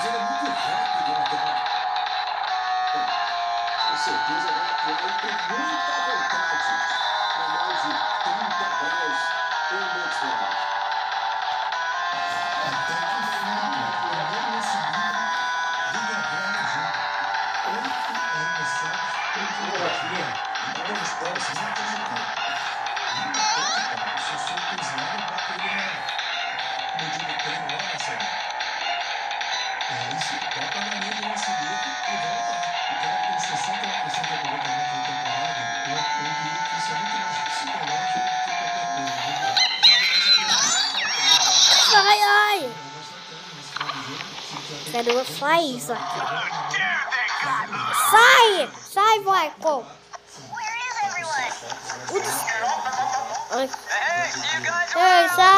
mas ele é muito rápido naquela. Bom, com certeza vai atuar muita vontade para mais de 30 graus em Claros. Até que enfim, primeiro e segundo, liga agora junto. Oito arremessados, oito rebotes. Então, eles podem se multiplicar. E Quero sair isso aqui. Sai! Sai, Michael! Where is everyone? Ei, sai!